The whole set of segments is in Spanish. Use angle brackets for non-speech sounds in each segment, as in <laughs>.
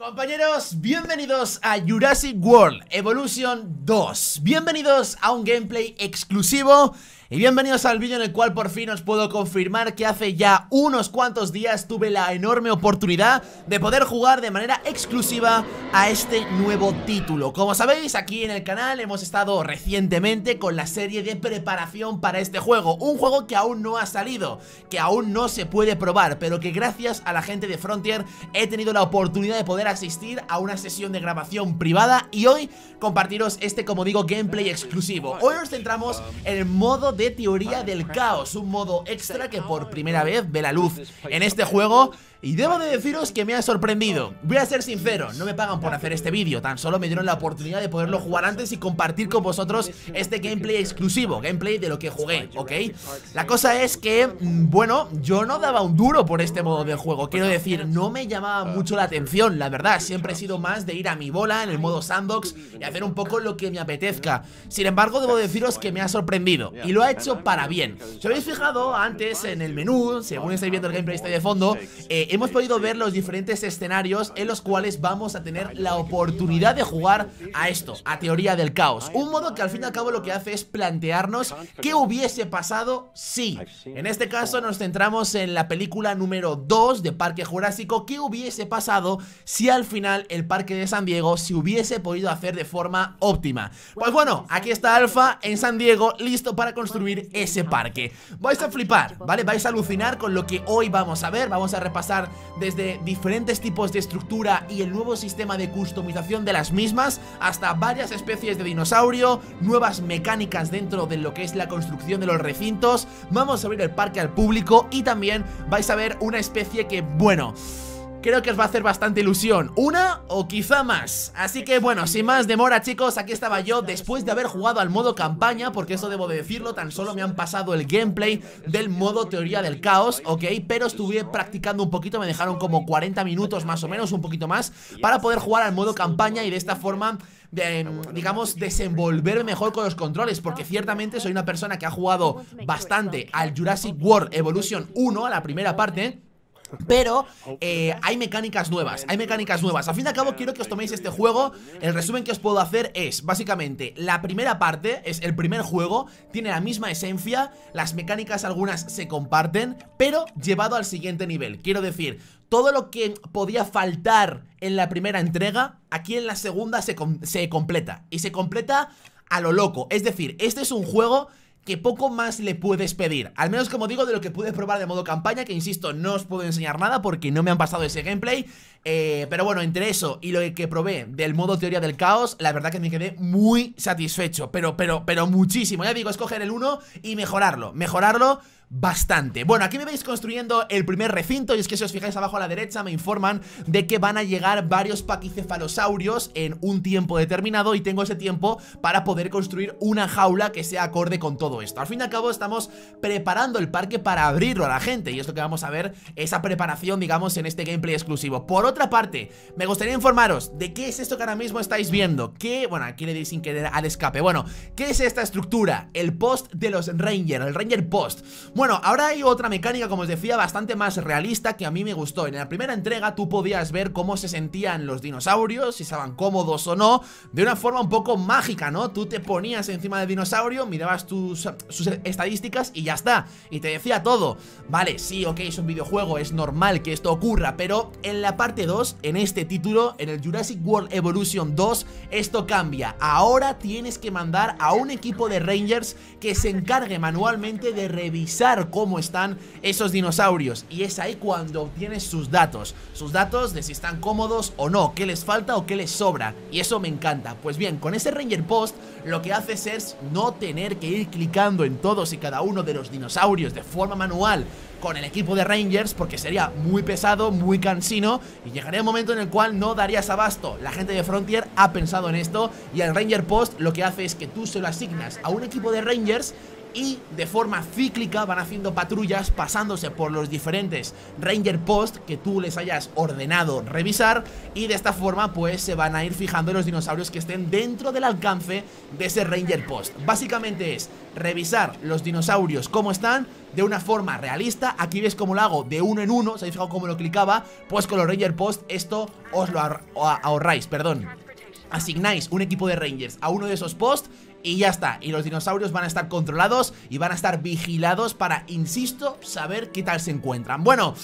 Compañeros, bienvenidos a Jurassic World Evolution 2 Bienvenidos a un gameplay exclusivo y bienvenidos al vídeo en el cual por fin os puedo confirmar que hace ya unos cuantos días tuve la enorme oportunidad de poder jugar de manera exclusiva a este nuevo título. Como sabéis, aquí en el canal hemos estado recientemente con la serie de preparación para este juego. Un juego que aún no ha salido, que aún no se puede probar Pero que gracias a la gente de Frontier he tenido la oportunidad de poder asistir a una sesión de grabación privada Y hoy compartiros este, como digo, gameplay exclusivo. Hoy nos centramos en el modo de teoría del caos Un modo extra que por primera vez ve la luz en este juego y debo de deciros que me ha sorprendido. Voy a ser sincero, no me pagan por hacer este vídeo Tan solo me dieron la oportunidad de poderlo jugar antes y compartir con vosotros este gameplay exclusivo Gameplay de lo que jugué, ¿ok? La cosa es que, mm, bueno, yo no daba un duro por este modo de juego. Quiero decir, no me llamaba mucho la atención, la verdad. Siempre he sido más de ir a mi bola en el modo sandbox Y hacer un poco lo que me apetezca. Sin embargo, debo deciros que me ha sorprendido Y lo ha hecho para bien. Si habéis fijado antes en el menú, según estáis viendo el gameplay este de fondo eh, hemos podido ver los diferentes escenarios en los cuales vamos a tener la oportunidad de jugar a esto, a teoría del caos. Un modo que al fin y al cabo lo que hace es plantearnos qué hubiese pasado si. En este caso nos centramos en la película número 2 de Parque Jurásico, qué hubiese pasado si al final el Parque de San Diego se hubiese podido hacer de forma óptima. Pues bueno, aquí está Alfa en San Diego, listo para construir ese parque. Vais a flipar, ¿vale? Vais a alucinar con lo que hoy vamos a ver, vamos a repasar desde diferentes tipos de estructura y el nuevo sistema de customización de las mismas hasta varias especies de dinosaurio, nuevas mecánicas dentro de lo que es la construcción de los recintos, vamos a abrir el parque al público y también vais a ver una especie que, bueno... Creo que os va a hacer bastante ilusión. Una o quizá más Así que bueno, sin más demora chicos Aquí estaba yo después de haber jugado al modo campaña Porque eso debo de decirlo Tan solo me han pasado el gameplay del modo teoría del caos Ok, pero estuve practicando un poquito Me dejaron como 40 minutos más o menos Un poquito más Para poder jugar al modo campaña Y de esta forma digamos, desenvolver mejor con los controles Porque ciertamente soy una persona que ha jugado bastante al Jurassic World Evolution 1, a la primera parte pero eh, hay mecánicas nuevas, hay mecánicas nuevas. Al fin y al cabo quiero que os toméis este juego. El resumen que os puedo hacer es, básicamente La primera parte, es el primer juego Tiene la misma esencia Las mecánicas algunas se comparten Pero llevado al siguiente nivel. Quiero decir, todo lo que podía faltar en la primera entrega Aquí en la segunda se, se completa. Y se completa a lo loco. Es decir, este es un juego que poco más le puedes pedir. Al menos como digo de lo que puedes probar de modo campaña Que insisto, no os puedo enseñar nada porque no me han pasado ese gameplay. Eh, Pero bueno, entre eso y lo que probé del modo teoría del caos La verdad que me quedé muy satisfecho Pero, pero, pero muchísimo. Ya digo, escoger el 1 y mejorarlo Mejorarlo bastante. Bueno, aquí me veis construyendo el primer recinto Y es que si os fijáis abajo a la derecha me informan De que van a llegar varios paquicefalosaurios En un tiempo determinado Y tengo ese tiempo para poder construir una jaula Que sea acorde con todo esto. Al fin y al cabo estamos preparando el parque para abrirlo a la gente Y es lo que vamos a ver Esa preparación, digamos, en este gameplay exclusivo. Por otra parte, me gustaría informaros De qué es esto que ahora mismo estáis viendo. Que, bueno, aquí le di sin querer al escape Bueno, ¿qué es esta estructura? El post de los Ranger, el Ranger Post bueno, ahora hay otra mecánica, como os decía, bastante más realista que a mí me gustó. En la primera entrega tú podías ver cómo se sentían los dinosaurios, si estaban cómodos o no De una forma un poco mágica, ¿no? Tú te ponías encima del dinosaurio, mirabas tus, sus estadísticas y ya está Y te decía todo. Vale, sí, ok, es un videojuego, es normal que esto ocurra Pero en la parte 2, en este título, en el Jurassic World Evolution 2 Esto cambia. Ahora tienes que mandar a un equipo de Rangers que se encargue manualmente de revisar cómo están esos dinosaurios. Y es ahí cuando obtienes sus datos. Sus datos de si están cómodos o no Qué les falta o qué les sobra. Y eso me encanta. Pues bien, con ese Ranger Post Lo que haces es no tener que ir clicando en todos y cada uno de los dinosaurios De forma manual con el equipo de Rangers porque sería muy pesado, muy cansino y llegaría un momento en el cual no darías abasto. La gente de Frontier ha pensado en esto y el Ranger Post lo que hace es que tú se lo asignas a un equipo de Rangers y de forma cíclica van haciendo patrullas pasándose por los diferentes Ranger Post que tú les hayas ordenado revisar y de esta forma pues se van a ir fijando los dinosaurios que estén dentro del alcance de ese Ranger Post. Básicamente es revisar los dinosaurios como están de una forma realista. Aquí ves cómo lo hago de uno en uno, ¿se habéis fijado cómo lo clicaba? Pues con los Ranger Post esto os lo ahorráis, perdón. Asignáis un equipo de Rangers a uno de esos posts y ya está, y los dinosaurios van a estar controlados y van a estar vigilados para, insisto, saber qué tal se encuentran. Bueno,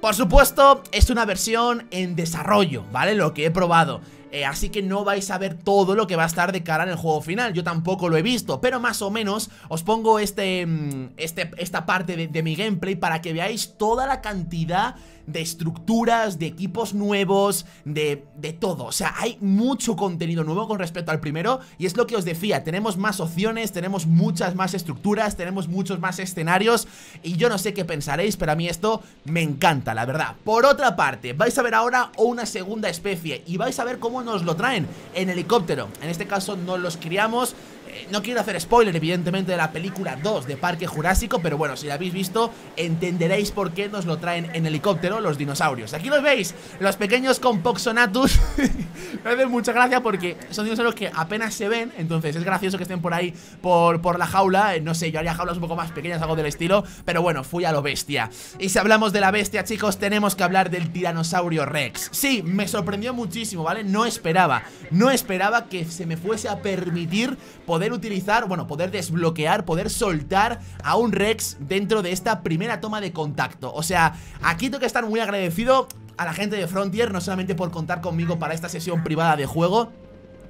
por supuesto, es una versión en desarrollo, ¿vale? Lo que he probado. Eh, así que no vais a ver todo lo que va a estar de cara en el juego final. Yo tampoco lo he visto, pero más o menos os pongo este, mm, este esta parte de, de mi gameplay Para que veáis toda la cantidad de estructuras, de equipos nuevos, de, de todo. O sea, hay mucho contenido nuevo con respecto al primero Y es lo que os decía, tenemos más opciones, tenemos muchas más estructuras, tenemos muchos más escenarios Y yo no sé qué pensaréis, pero a mí esto me encanta, la verdad. Por otra parte, vais a ver ahora una segunda especie Y vais a ver cómo nos lo traen en helicóptero. En este caso no los criamos no quiero hacer spoiler, evidentemente, de la película 2 de Parque Jurásico, pero bueno, si la habéis visto, entenderéis por qué nos lo traen en helicóptero los dinosaurios. Aquí los veis, los pequeños Compsonatus. <laughs> Me hace mucha gracia porque son dinosaurios que apenas se ven, entonces es gracioso que estén por ahí, por, por la jaula. No sé, yo haría jaulas un poco más pequeñas, algo del estilo, pero bueno, fui a lo bestia. Y si hablamos de la bestia, chicos, tenemos que hablar del tiranosaurio Rex. Sí, me sorprendió muchísimo, ¿vale? No esperaba, no esperaba que se me fuese a permitir poder utilizar, bueno, poder desbloquear, poder soltar a un Rex dentro de esta primera toma de contacto. O sea, aquí tengo que estar muy agradecido a la gente de Frontier, no solamente por contar conmigo para esta sesión privada de juego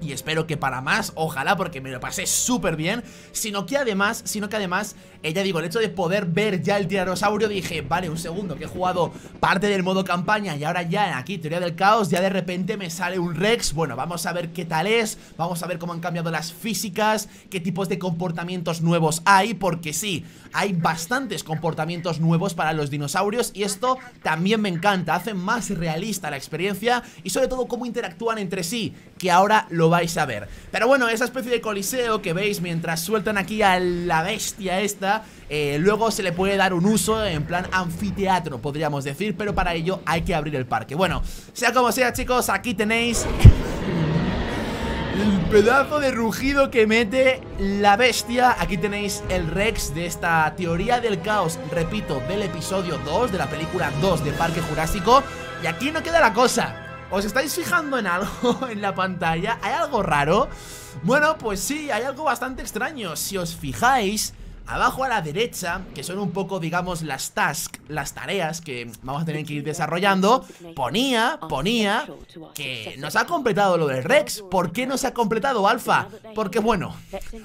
y espero que para más, ojalá porque me lo pasé súper bien Sino que además, sino que además Ya digo, el hecho de poder ver ya el tiranosaurio Dije, vale, un segundo, que he jugado parte del modo campaña Y ahora ya aquí, teoría del caos Ya de repente me sale un Rex. Bueno, vamos a ver qué tal es Vamos a ver cómo han cambiado las físicas Qué tipos de comportamientos nuevos hay Porque sí, hay bastantes comportamientos nuevos para los dinosaurios Y esto también me encanta Hace más realista la experiencia Y sobre todo cómo interactúan entre sí Que ahora lo vais a ver. Pero bueno, esa especie de coliseo que veis mientras sueltan aquí a la bestia esta eh, Luego se le puede dar un uso en plan anfiteatro, podríamos decir Pero para ello hay que abrir el parque. Bueno, sea como sea chicos, aquí tenéis... El pedazo de rugido que mete la bestia. Aquí tenéis el Rex de esta teoría del caos Repito, del episodio 2 de la película 2 de Parque Jurásico. Y aquí no queda la cosa ¿Os estáis fijando en algo <laughs> en la pantalla? ¿Hay algo raro? Bueno, pues sí, hay algo bastante extraño Si os fijáis, abajo a la derecha Que son un poco, digamos, las tasks Las tareas que vamos a tener que ir desarrollando Ponía, ponía Que nos ha completado lo del Rex ¿Por qué no se ha completado Alfa? Porque bueno,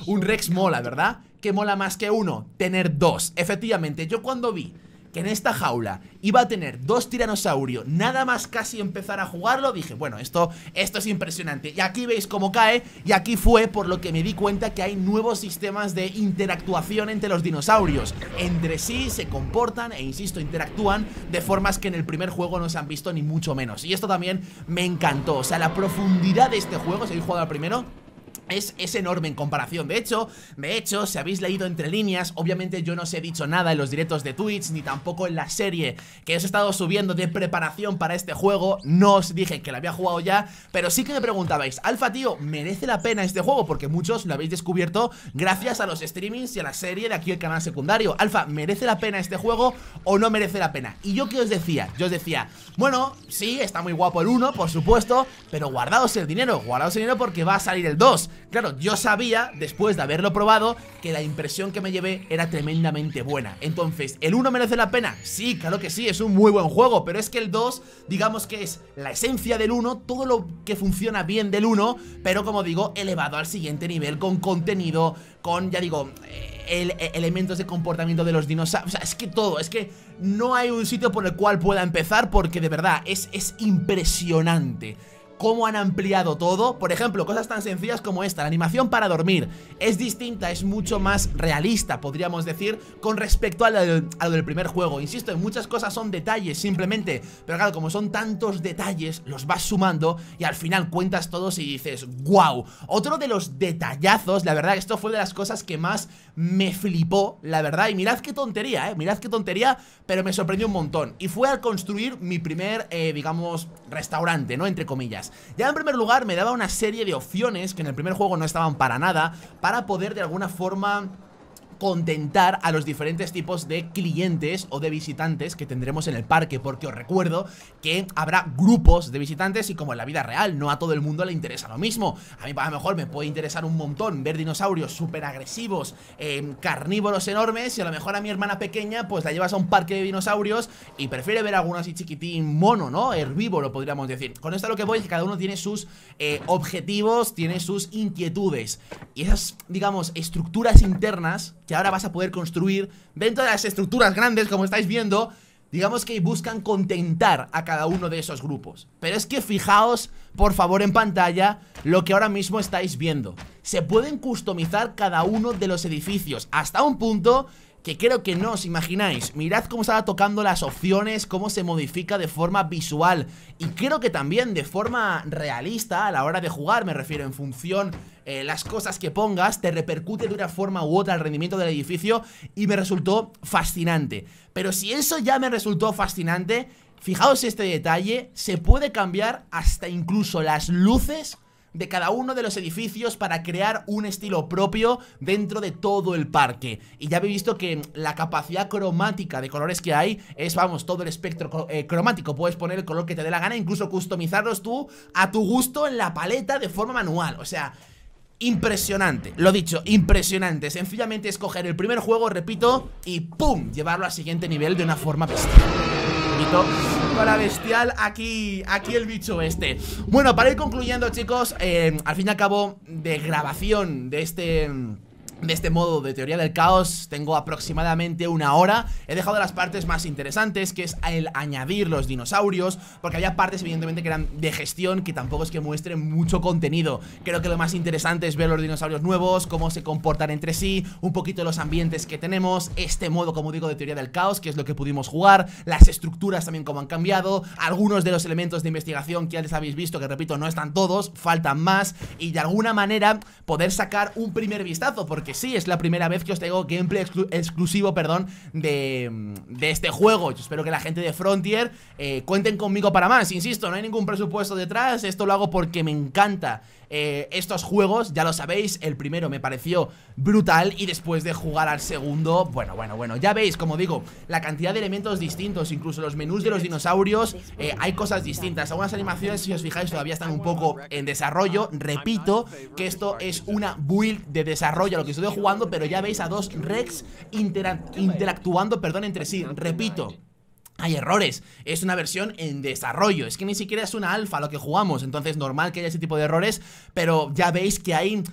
un Rex mola, ¿verdad? Que mola más que uno, tener dos Efectivamente, yo cuando vi que en esta jaula iba a tener dos tiranosaurios nada más casi empezar a jugarlo, dije, bueno, esto, esto es impresionante. Y aquí veis cómo cae, y aquí fue por lo que me di cuenta que hay nuevos sistemas de interactuación entre los dinosaurios. Entre sí se comportan e, insisto, interactúan de formas que en el primer juego no se han visto ni mucho menos. Y esto también me encantó, o sea, la profundidad de este juego, si habéis jugado al primero, es, enorme en comparación De hecho, de hecho, si habéis leído entre líneas Obviamente yo no os he dicho nada en los directos de Twitch Ni tampoco en la serie que os he estado subiendo de preparación para este juego No os dije que lo había jugado ya Pero sí que me preguntabais Alfa, tío, ¿merece la pena este juego? Porque muchos lo habéis descubierto gracias a los streamings y a la serie de aquí el canal secundario Alfa, ¿merece la pena este juego o no merece la pena? Y yo qué os decía, yo os decía Bueno, sí, está muy guapo el 1, por supuesto Pero guardaos el dinero, guardaos el dinero porque va a salir el 2 Claro, yo sabía, después de haberlo probado, que la impresión que me llevé era tremendamente buena. Entonces, ¿el 1 merece la pena? Sí, claro que sí, es un muy buen juego, pero es que el 2, digamos que es la esencia del 1, todo lo que funciona bien del 1, pero como digo, elevado al siguiente nivel, con contenido, con, ya digo... Eh, e, elementos de comportamiento de los dinosaurios O sea, es que todo, es que no hay un sitio por el cual pueda empezar Porque de verdad, es, es impresionante cómo han ampliado todo. Por ejemplo, cosas tan sencillas como esta, la animación para dormir es distinta, es mucho más realista, podríamos decir, con respecto a lo, del, primer juego. Insisto, en muchas cosas son detalles simplemente, pero claro, como son tantos detalles, los vas sumando y al final cuentas todos y dices, wow. Otro de los detallazos, la verdad, esto fue de las cosas que más me flipó, la verdad, y mirad qué tontería, eh, mirad qué tontería, pero me sorprendió un montón. Y fue al construir mi primer, eh, digamos, restaurante, ¿no? Entre comillas. Ya en primer lugar me daba una serie de opciones que en el primer juego no estaban para nada, para poder de alguna forma contentar a los diferentes tipos de clientes o de visitantes que tendremos en el parque, porque os recuerdo que habrá grupos de visitantes y como en la vida real, no a todo el mundo le interesa lo mismo. A mí a lo mejor me puede interesar un montón ver dinosaurios súper agresivos, em, carnívoros enormes y a lo mejor a mi hermana pequeña pues la llevas a un parque de dinosaurios y prefiere ver alguno así chiquitín mono, ¿no? Herbívoro podríamos decir. Con esto lo que voy es que cada uno tiene sus eh, objetivos, tiene sus inquietudes y esas, digamos, estructuras internas que ahora vas a poder construir dentro de las estructuras grandes, como estáis viendo, digamos que buscan contentar a cada uno de esos grupos. Pero es que fijaos, por favor, en pantalla lo que ahora mismo estáis viendo. Se pueden customizar cada uno de los edificios hasta un punto que creo que no os imagináis. Mirad cómo estaba tocando las opciones, cómo se modifica de forma visual y creo que también de forma realista a la hora de jugar, me refiero en función eh, las cosas que pongas, te repercute de una forma u otra el rendimiento del edificio y me resultó fascinante. Pero si eso ya me resultó fascinante, fijaos este detalle, se puede cambiar hasta incluso las luces de cada uno de los edificios para crear un estilo propio dentro de todo el parque. Y ya habéis visto que la capacidad cromática de colores que hay es, vamos, todo el espectro eh, cromático. Puedes poner el color que te dé la gana, incluso customizarlos tú a tu gusto en la paleta de forma manual. O sea, impresionante, lo dicho, impresionante. Sencillamente escoger el primer juego, repito Y ¡pum! Llevarlo al siguiente nivel de una forma bestial. Para bestial aquí, aquí el bicho este. Bueno, para ir concluyendo chicos eh, Al fin y al cabo de grabación de este de este modo de teoría del caos tengo aproximadamente una hora. He dejado las partes más interesantes Que es el añadir los dinosaurios Porque había partes evidentemente que eran de gestión Que tampoco es que muestren mucho contenido. Creo que lo más interesante es ver los dinosaurios nuevos Cómo se comportan entre sí Un poquito los ambientes que tenemos Este modo como digo de teoría del caos Que es lo que pudimos jugar Las estructuras también como han cambiado Algunos de los elementos de investigación que antes habéis visto Que repito no están todos, faltan más Y de alguna manera poder sacar un primer vistazo Porque sí, es la primera vez que os traigo gameplay exclusivo, perdón, de, este juego. Yo espero que la gente de Frontier eh, cuenten conmigo para más. Insisto, no hay ningún presupuesto detrás, esto lo hago porque me encanta eh, estos juegos, ya lo sabéis, el primero me pareció brutal y después de jugar al segundo, bueno, bueno, bueno, ya veis, como digo, la cantidad de elementos distintos, incluso los menús de los dinosaurios, eh, hay cosas distintas. Algunas animaciones, si os fijáis, todavía están un poco en desarrollo. Repito que esto es una build de desarrollo, lo que estoy jugando, pero ya veis a dos Rex interactuando, perdón, entre sí. Repito, hay errores, es una versión en desarrollo, es que ni siquiera es una alfa lo que jugamos, entonces normal que haya ese tipo de errores, pero ya veis que hay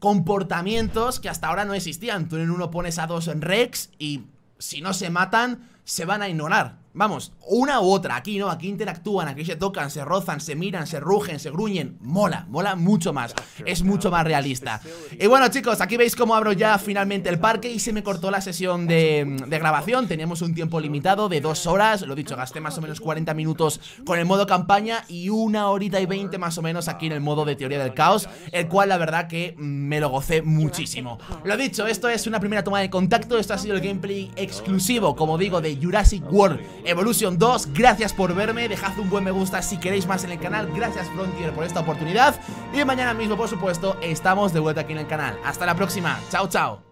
comportamientos que hasta ahora no existían. Tú en uno pones a dos Rex y si no se matan, se van a ignorar. Vamos, una u otra, aquí no, aquí interactúan, aquí se tocan, se rozan, se miran, se rugen, se gruñen Mola, mola mucho más, es mucho más realista. Y bueno chicos, aquí veis cómo abro ya finalmente el parque y se me cortó la sesión de, grabación. Teníamos un tiempo limitado de dos horas, lo dicho, gasté más o menos 40 minutos con el modo campaña Y una horita y 20 más o menos aquí en el modo de teoría del caos El cual la verdad que me lo gocé muchísimo. Lo dicho, esto es una primera toma de contacto, esto ha sido el gameplay exclusivo, como digo, de Jurassic World Evolution 2 Gracias por verme, dejad un buen me gusta si queréis más en el canal Gracias Frontier por esta oportunidad Y mañana mismo, por supuesto, estamos de vuelta aquí en el canal. Hasta la próxima, chao chao